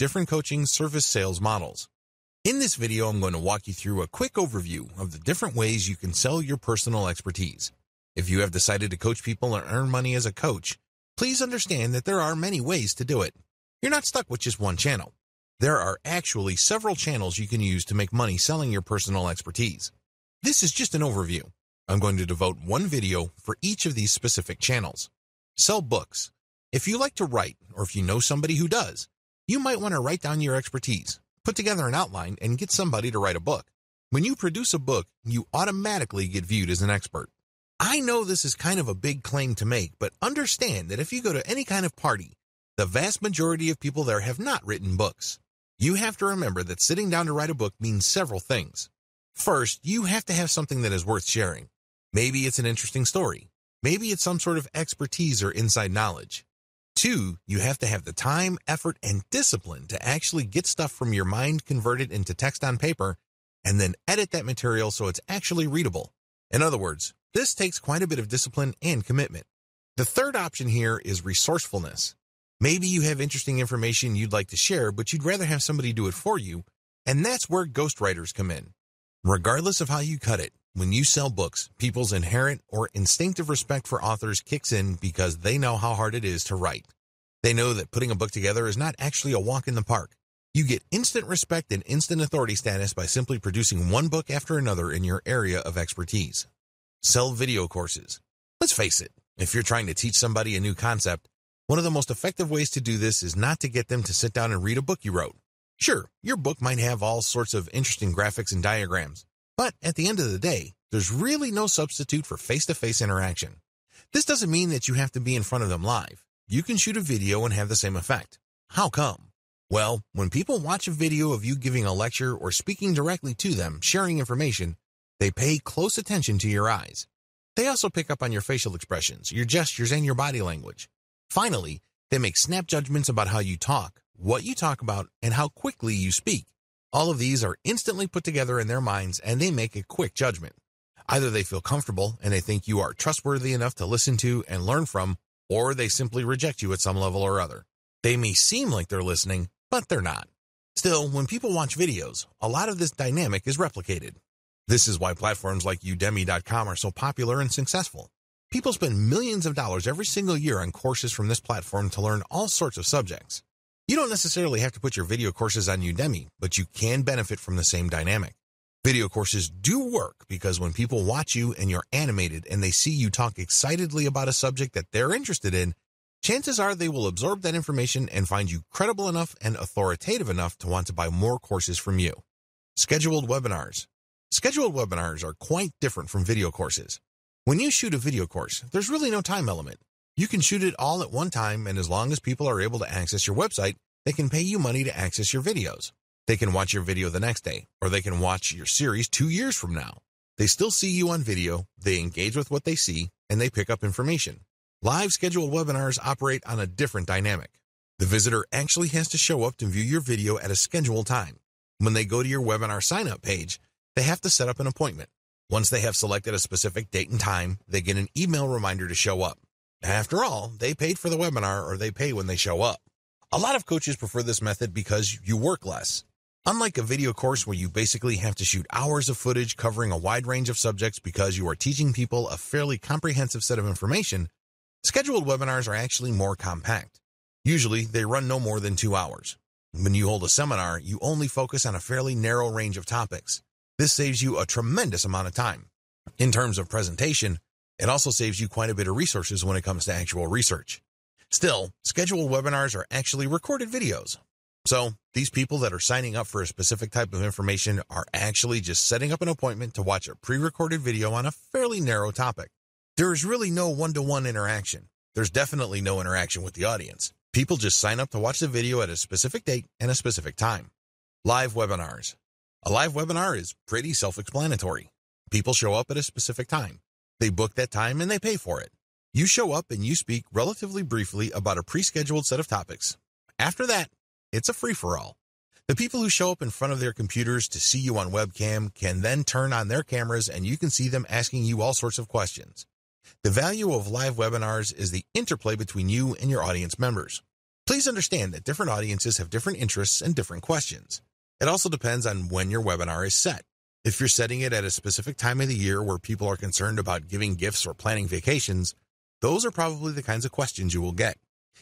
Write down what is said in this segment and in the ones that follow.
different coaching service sales models. In this video, I'm going to walk you through a quick overview of the different ways you can sell your personal expertise. If you have decided to coach people and earn money as a coach, please understand that there are many ways to do it. You're not stuck with just one channel. There are actually several channels you can use to make money selling your personal expertise. This is just an overview. I'm going to devote one video for each of these specific channels. Sell books. If you like to write, or if you know somebody who does, you might want to write down your expertise, put together an outline, and get somebody to write a book. When you produce a book, you automatically get viewed as an expert. I know this is kind of a big claim to make, but understand that if you go to any kind of party, the vast majority of people there have not written books. You have to remember that sitting down to write a book means several things. First, you have to have something that is worth sharing. Maybe it's an interesting story. Maybe it's some sort of expertise or inside knowledge. Two, you have to have the time, effort, and discipline to actually get stuff from your mind converted into text on paper and then edit that material so it's actually readable. In other words, this takes quite a bit of discipline and commitment. The third option here is resourcefulness. Maybe you have interesting information you'd like to share, but you'd rather have somebody do it for you, and that's where ghostwriters come in. Regardless of how you cut it, when you sell books, people's inherent or instinctive respect for authors kicks in because they know how hard it is to write. They know that putting a book together is not actually a walk in the park. You get instant respect and instant authority status by simply producing one book after another in your area of expertise. Sell video courses. Let's face it, if you're trying to teach somebody a new concept, one of the most effective ways to do this is not to get them to sit down and read a book you wrote. Sure, your book might have all sorts of interesting graphics and diagrams, but at the end of the day, there's really no substitute for face-to-face interaction. This doesn't mean that you have to be in front of them live. You can shoot a video and have the same effect. How come? Well, when people watch a video of you giving a lecture or speaking directly to them, sharing information, they pay close attention to your eyes. They also pick up on your facial expressions, your gestures, and your body language. Finally, they make snap judgments about how you talk, what you talk about, and how quickly you speak. All of these are instantly put together in their minds and they make a quick judgment. Either they feel comfortable and they think you are trustworthy enough to listen to and learn from, or they simply reject you at some level or other. They may seem like they're listening, but they're not. Still, when people watch videos, a lot of this dynamic is replicated. This is why platforms like Udemy.com are so popular and successful. People spend millions of dollars every single year on courses from this platform to learn all sorts of subjects. You don't necessarily have to put your video courses on Udemy, but you can benefit from the same dynamic. Video courses do work because when people watch you and you're animated and they see you talk excitedly about a subject that they're interested in, chances are they will absorb that information and find you credible enough and authoritative enough to want to buy more courses from you. Scheduled webinars. Scheduled webinars are quite different from video courses. When you shoot a video course, there's really no time element. You can shoot it all at one time, and as long as people are able to access your website, they can pay you money to access your videos. They can watch your video the next day, or they can watch your series two years from now. They still see you on video, they engage with what they see, and they pick up information. Live scheduled webinars operate on a different dynamic. The visitor actually has to show up to view your video at a scheduled time. When they go to your webinar sign up page, they have to set up an appointment. Once they have selected a specific date and time, they get an email reminder to show up. After all, they paid for the webinar or they pay when they show up. A lot of coaches prefer this method because you work less. Unlike a video course where you basically have to shoot hours of footage covering a wide range of subjects because you are teaching people a fairly comprehensive set of information, scheduled webinars are actually more compact. Usually, they run no more than two hours. When you hold a seminar, you only focus on a fairly narrow range of topics. This saves you a tremendous amount of time. In terms of presentation, it also saves you quite a bit of resources when it comes to actual research. Still, scheduled webinars are actually recorded videos. So, these people that are signing up for a specific type of information are actually just setting up an appointment to watch a pre-recorded video on a fairly narrow topic. There is really no one-to-one interaction. There's definitely no interaction with the audience. People just sign up to watch the video at a specific date and a specific time. Live webinars. A live webinar is pretty self-explanatory. People show up at a specific time. They book that time and they pay for it. You show up and you speak relatively briefly about a pre-scheduled set of topics. After that, it's a free-for-all. The people who show up in front of their computers to see you on webcam can then turn on their cameras and you can see them asking you all sorts of questions. The value of live webinars is the interplay between you and your audience members. Please understand that different audiences have different interests and different questions. It also depends on when your webinar is set. If you're setting it at a specific time of the year where people are concerned about giving gifts or planning vacations, those are probably the kinds of questions you will get.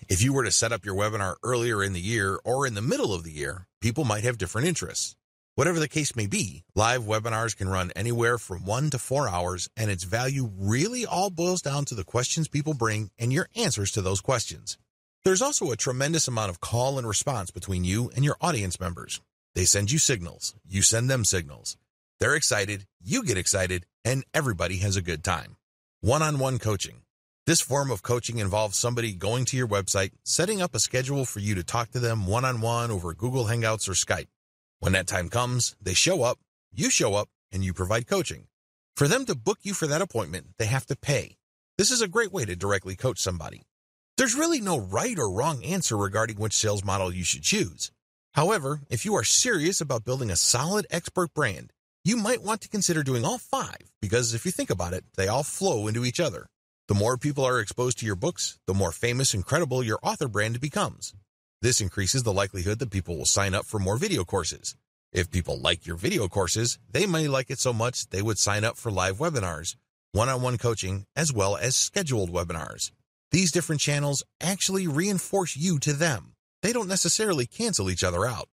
If you were to set up your webinar earlier in the year or in the middle of the year, people might have different interests. Whatever the case may be, live webinars can run anywhere from one to four hours, and its value really all boils down to the questions people bring and your answers to those questions. There's also a tremendous amount of call and response between you and your audience members. They send you signals, you send them signals. They're excited, you get excited, and everybody has a good time. One on one coaching. This form of coaching involves somebody going to your website, setting up a schedule for you to talk to them one on one over Google Hangouts or Skype. When that time comes, they show up, you show up, and you provide coaching. For them to book you for that appointment, they have to pay. This is a great way to directly coach somebody. There's really no right or wrong answer regarding which sales model you should choose. However, if you are serious about building a solid expert brand, you might want to consider doing all five because if you think about it, they all flow into each other. The more people are exposed to your books, the more famous and credible your author brand becomes. This increases the likelihood that people will sign up for more video courses. If people like your video courses, they may like it so much they would sign up for live webinars, one-on-one coaching, as well as scheduled webinars. These different channels actually reinforce you to them. They don't necessarily cancel each other out.